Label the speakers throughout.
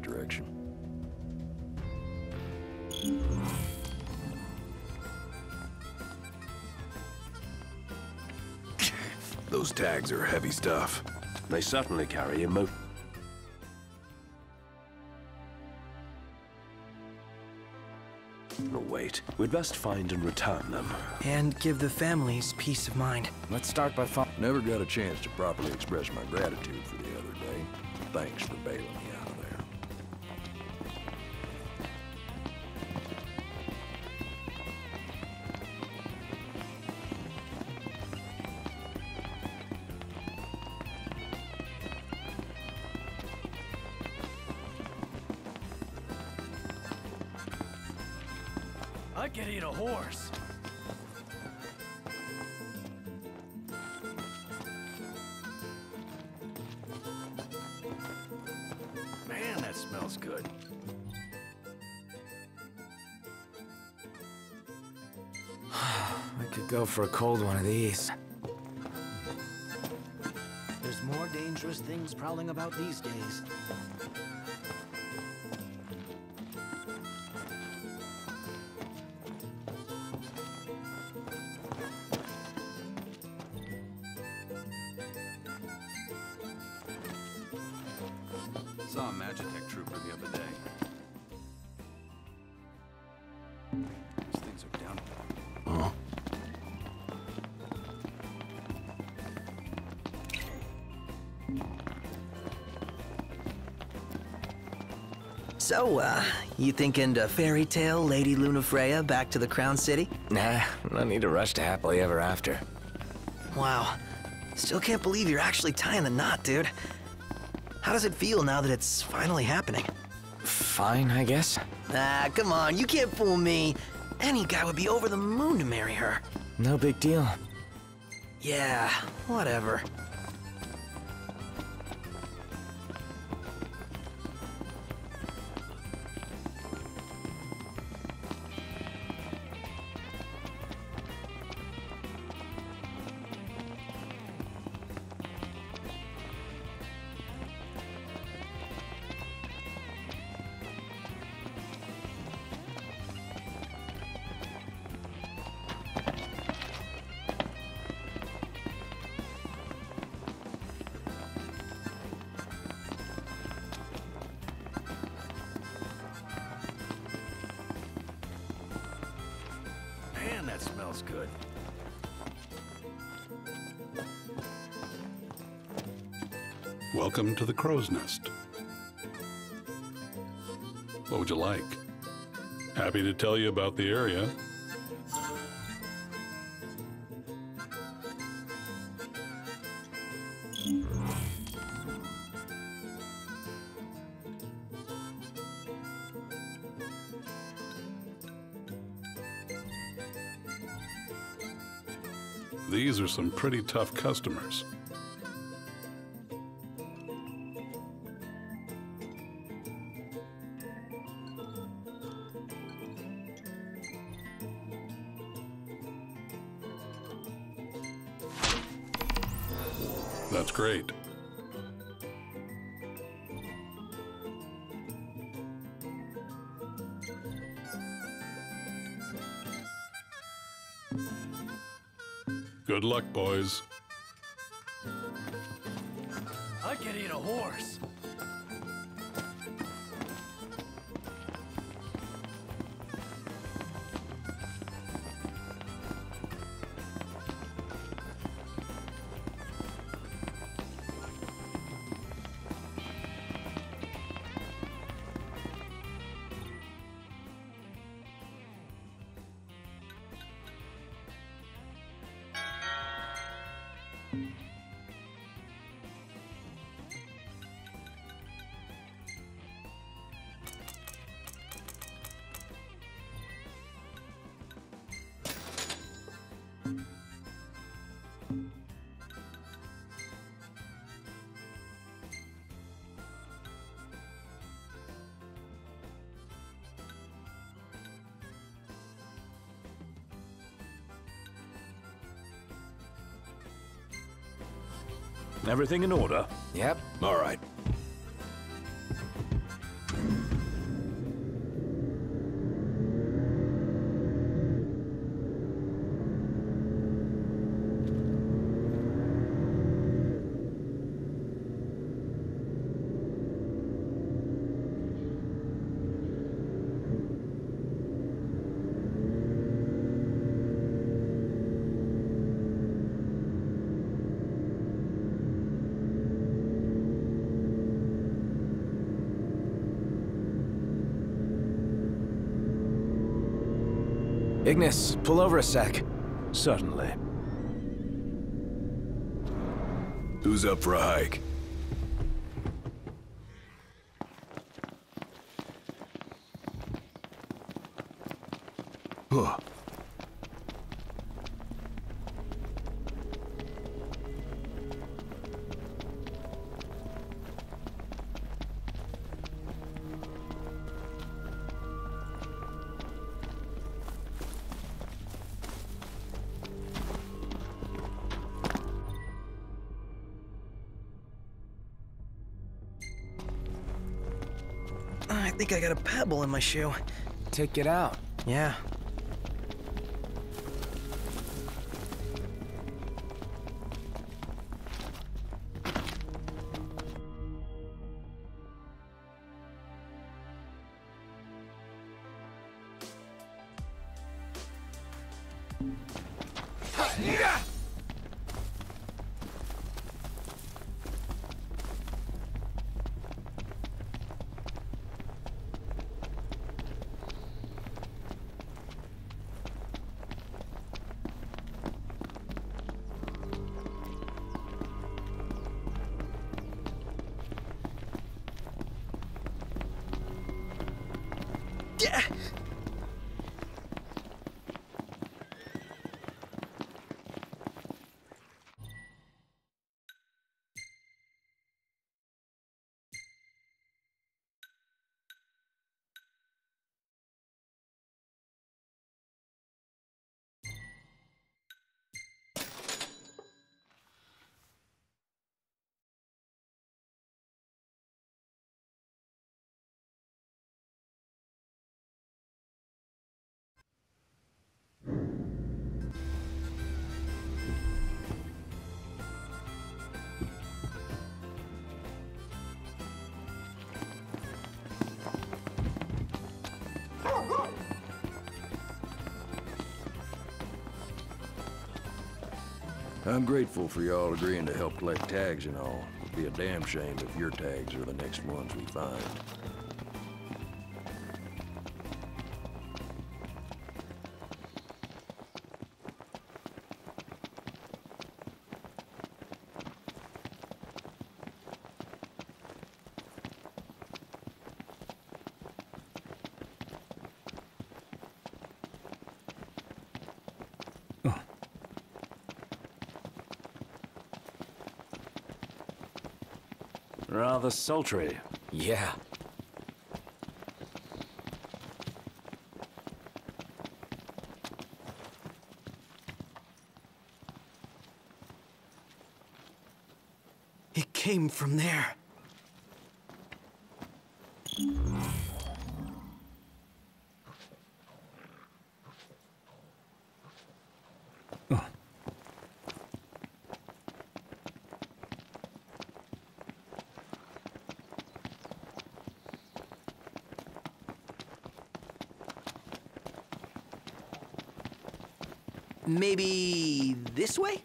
Speaker 1: that direction.
Speaker 2: Those tags are heavy stuff.
Speaker 3: They certainly carry emo... No, oh, wait. We'd best find and return them.
Speaker 4: And give the families peace of mind.
Speaker 1: Let's start by fun. Never got a chance to properly express my gratitude for the other day. Thanks for bailing me out
Speaker 5: good.
Speaker 4: I could go for a cold one of these.
Speaker 6: There's more dangerous things prowling about these days.
Speaker 4: So, uh, you thinking to fairy tale Lady Lunafreya back to the Crown City?
Speaker 7: Nah, no need to rush to happily ever after.
Speaker 4: Wow. Still can't believe you're actually tying the knot, dude. How does it feel now that it's finally happening?
Speaker 7: Fine, I guess.
Speaker 4: Ah, come on, you can't fool me. Any guy would be over the moon to marry her.
Speaker 7: No big deal.
Speaker 4: Yeah, whatever.
Speaker 8: To the Crow's Nest. What would you like? Happy to tell you about the area. These are some pretty tough customers.
Speaker 3: Everything in order?
Speaker 7: Yep.
Speaker 1: All right.
Speaker 7: Ignis, pull over a sec.
Speaker 3: Certainly.
Speaker 9: Who's up for a hike?
Speaker 4: Think I got a pebble in my shoe.
Speaker 7: Take it out.
Speaker 4: Yeah. Yeah.
Speaker 2: I'm grateful for y'all agreeing to help collect tags and all. It'd be a damn shame if your tags are the next ones we find.
Speaker 3: Rather sultry.
Speaker 7: Yeah.
Speaker 4: It came from there. Maybe this way?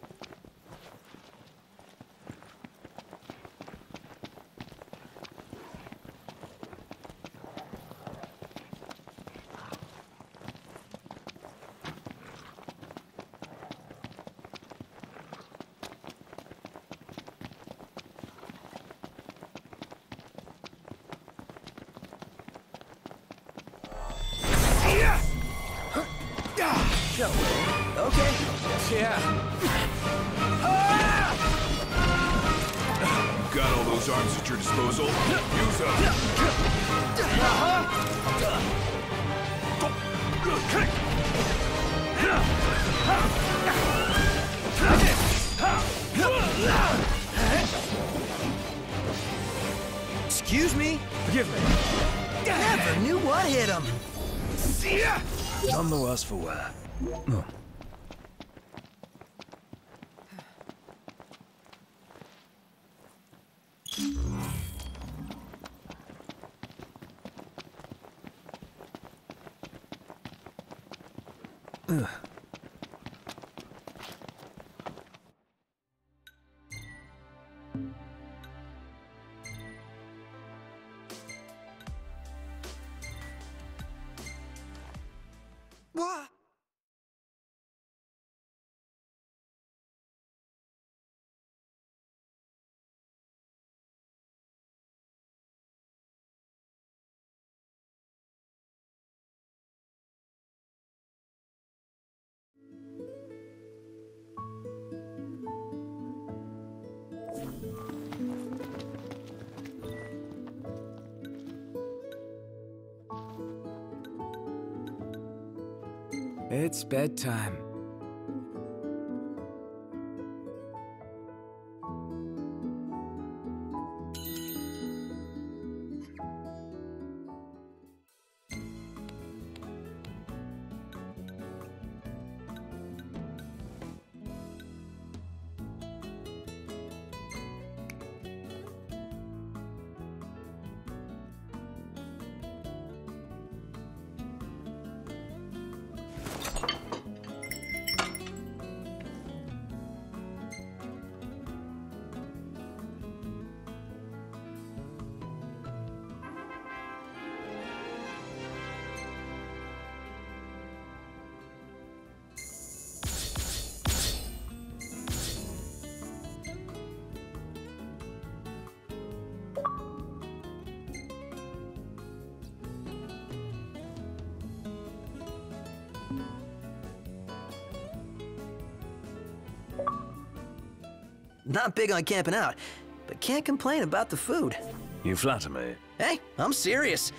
Speaker 7: The worse for wear.
Speaker 4: What?
Speaker 7: It's bedtime.
Speaker 4: Not big on camping out, but can't complain about the food.
Speaker 3: You flatter me.
Speaker 4: Hey, I'm serious.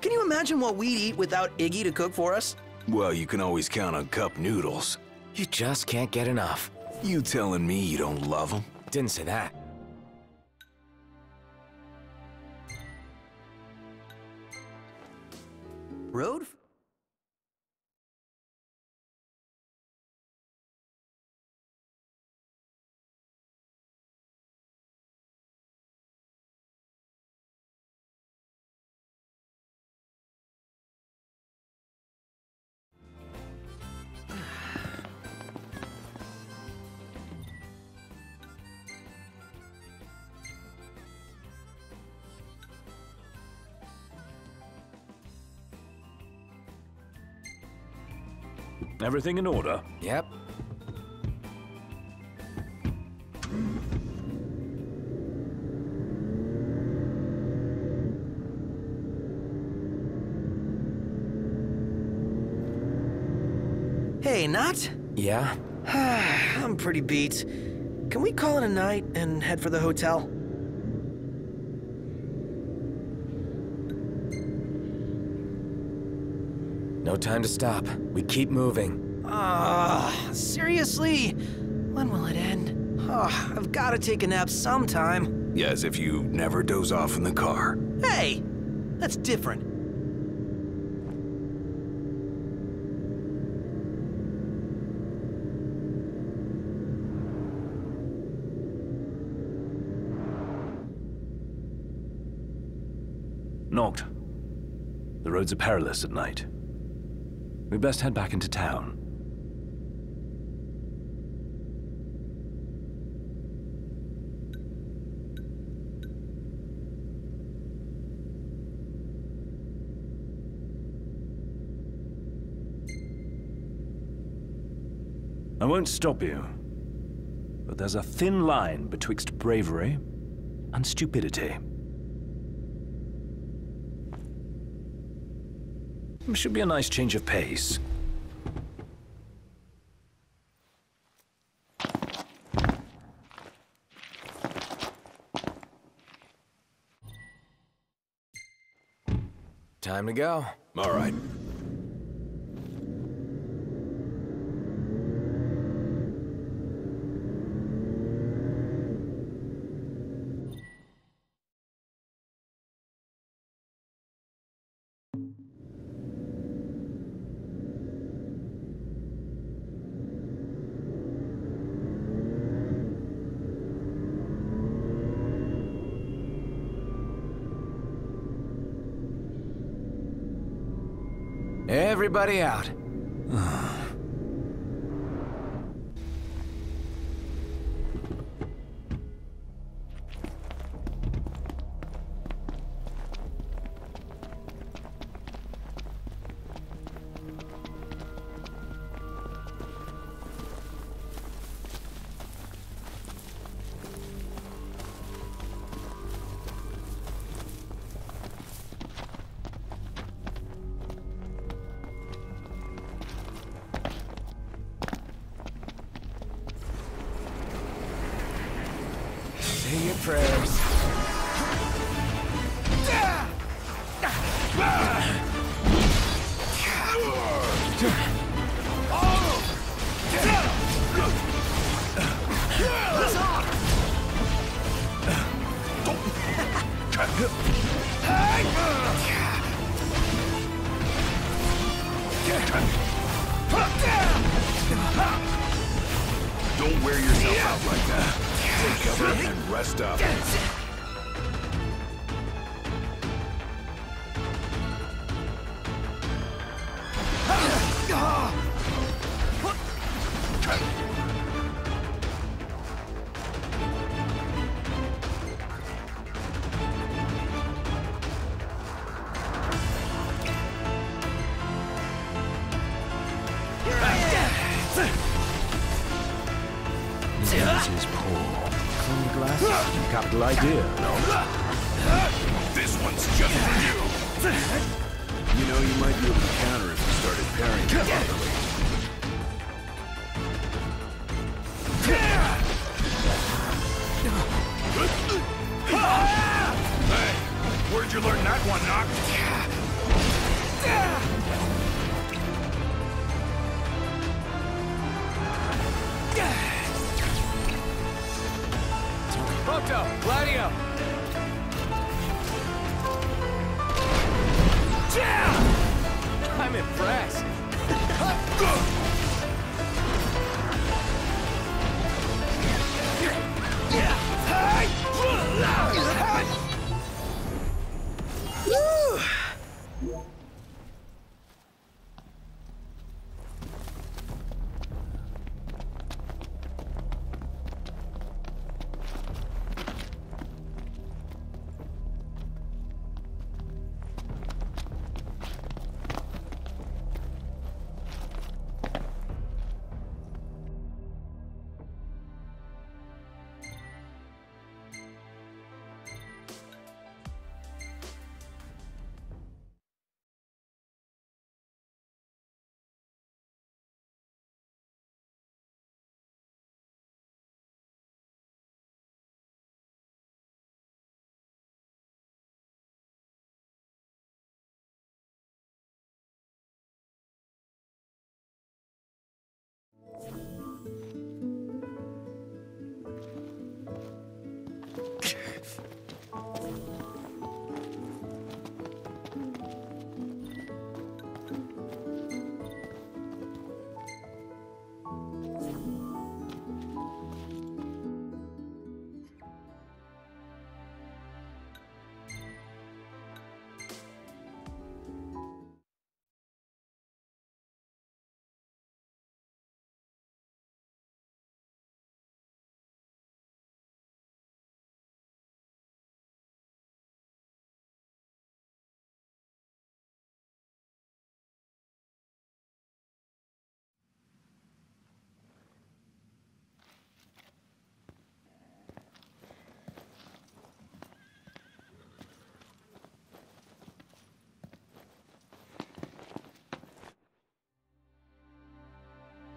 Speaker 4: Can you imagine what we'd eat without Iggy to cook for us?
Speaker 2: Well, you can always count on cup noodles.
Speaker 7: You just can't get enough.
Speaker 2: You telling me you don't love them?
Speaker 7: Didn't say that.
Speaker 4: Road?
Speaker 3: Everything in order?
Speaker 7: Yep.
Speaker 4: Hey, Noct?
Speaker 7: Yeah?
Speaker 4: I'm pretty beat. Can we call it a night and head for the hotel?
Speaker 7: No time to stop. We keep moving.
Speaker 4: Ah, seriously? When will it end? Ah, I've got to take a nap sometime.
Speaker 2: Yeah, as if you never doze off in the car.
Speaker 4: Hey, that's different.
Speaker 3: Noct. The roads are perilous at night. We best head back into town. I won't stop you, but there's a thin line betwixt bravery and stupidity. Should be a nice change of pace.
Speaker 7: Time to go.
Speaker 2: All right.
Speaker 7: Everybody out.
Speaker 3: Idea, no?
Speaker 2: This one's just for you.
Speaker 1: You know, you might be able to counter if you started parrying properly.
Speaker 2: Hey, where'd you learn that one, Noct?
Speaker 7: Proto,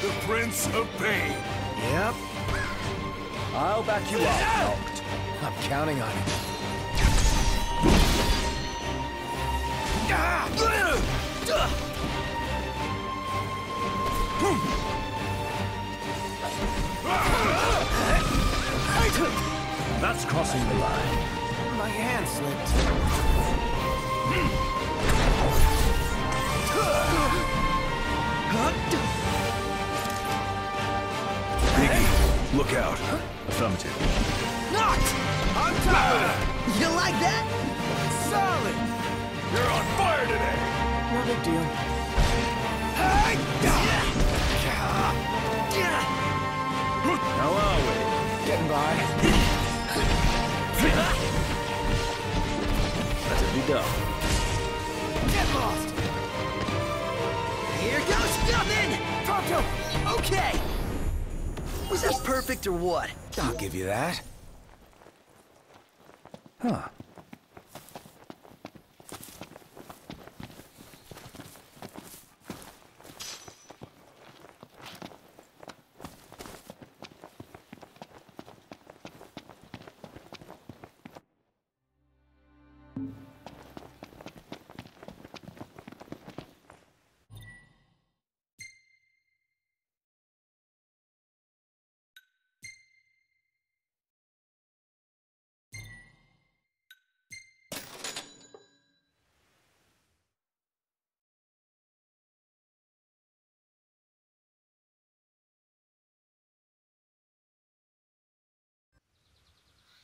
Speaker 7: The
Speaker 2: Prince of Pain!
Speaker 3: Yep. I'll back you up, Noct.
Speaker 7: I'm counting on it.
Speaker 3: That's crossing the line.
Speaker 7: My hand slipped.
Speaker 2: Biggie, look out.
Speaker 3: Affirmative.
Speaker 7: Noct On top of it!
Speaker 4: You like that?
Speaker 7: Solid!
Speaker 2: You're on fire today!
Speaker 7: No big deal.
Speaker 3: How are we?
Speaker 7: Getting by.
Speaker 3: Let it be done.
Speaker 7: Get lost!
Speaker 4: Here goes nothing!
Speaker 7: Prompto!
Speaker 4: Okay! Was that perfect or what?
Speaker 7: I'll give you that.
Speaker 3: Huh.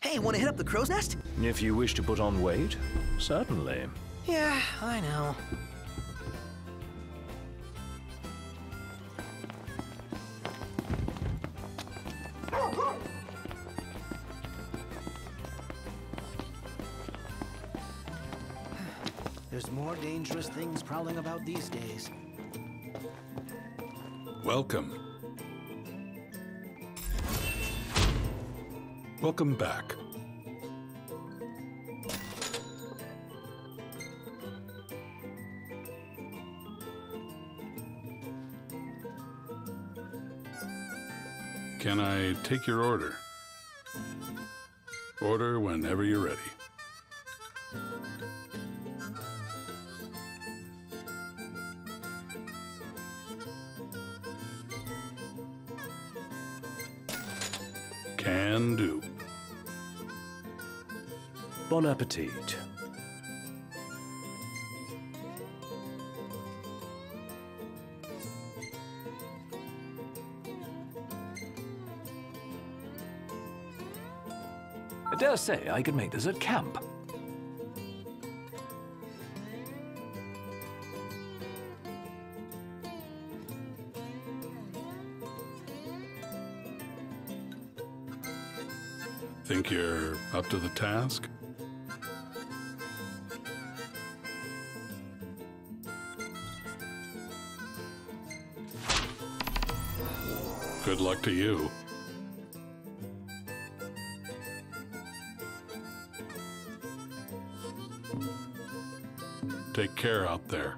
Speaker 4: Hey, wanna hit up the crow's nest?
Speaker 3: If you wish to put on weight, certainly.
Speaker 4: Yeah, I know.
Speaker 6: There's more dangerous things prowling about these days.
Speaker 8: Welcome. Welcome back. Can I take your order? Order whenever you're ready.
Speaker 3: Bon appetit. I dare say I could make this at camp.
Speaker 8: Think you're up to the task? To you. Take care out there.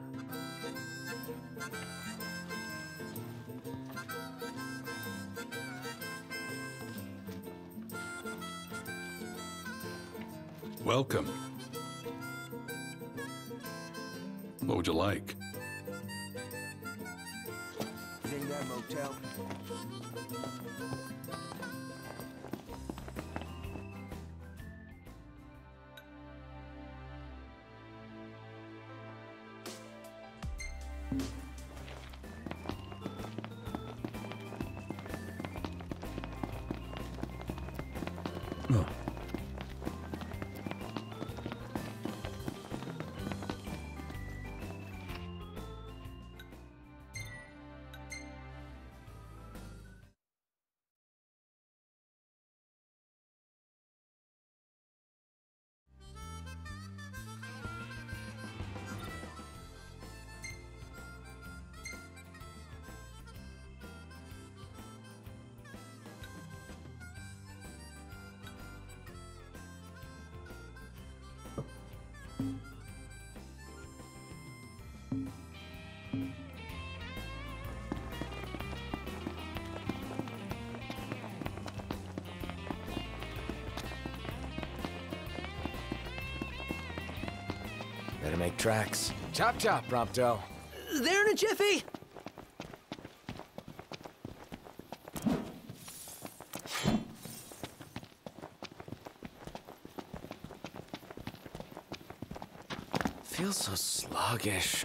Speaker 8: Welcome. What would you like?
Speaker 7: Motel. Better make tracks. Chop chop, Prompto.
Speaker 4: There in a jiffy!
Speaker 7: Feels so sluggish.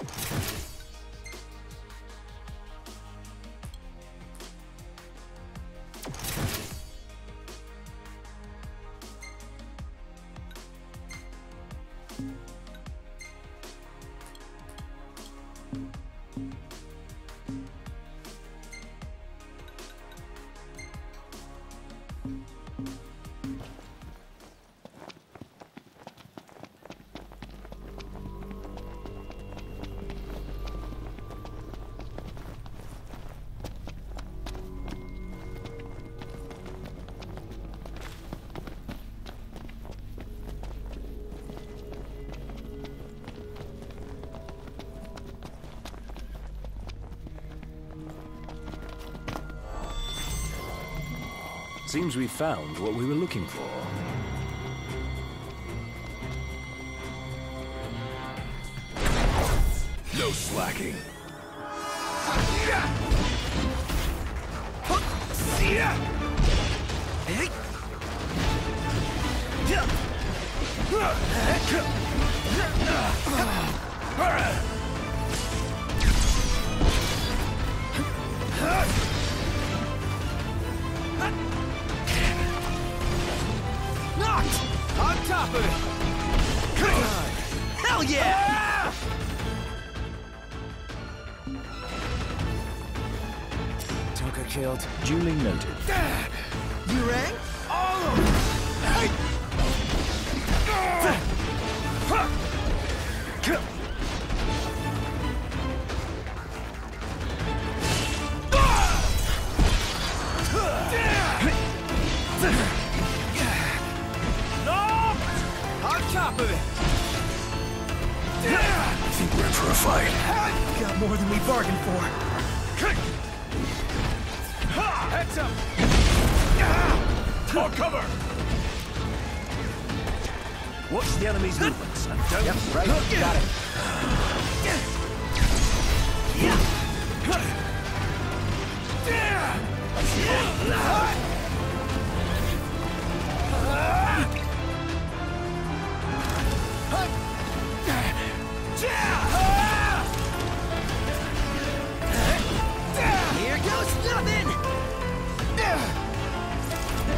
Speaker 3: you Seems we found what we were looking for.
Speaker 2: No slacking.
Speaker 6: Noct! It!
Speaker 4: Hell yeah!
Speaker 7: Toka killed.
Speaker 3: Duly noted.
Speaker 4: You rang?
Speaker 6: Heads up!
Speaker 2: Oh, cover!
Speaker 3: Watch the enemy's movements and don't...
Speaker 7: Yep, right. Got it.
Speaker 4: Here goes nothing!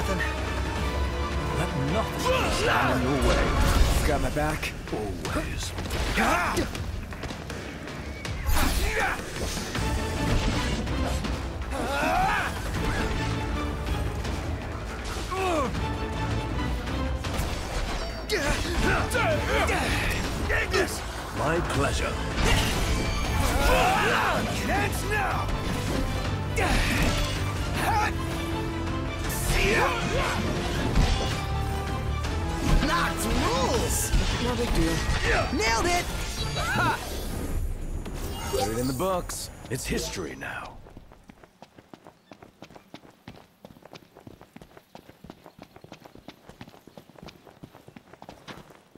Speaker 4: nothing.
Speaker 3: Let nothing stand in your way.
Speaker 7: Got my back.
Speaker 3: Always. My pleasure.
Speaker 2: Catch now!
Speaker 4: Noct rules!
Speaker 7: No big deal.
Speaker 4: Nailed it!
Speaker 7: Put it in the books.
Speaker 3: It's history now.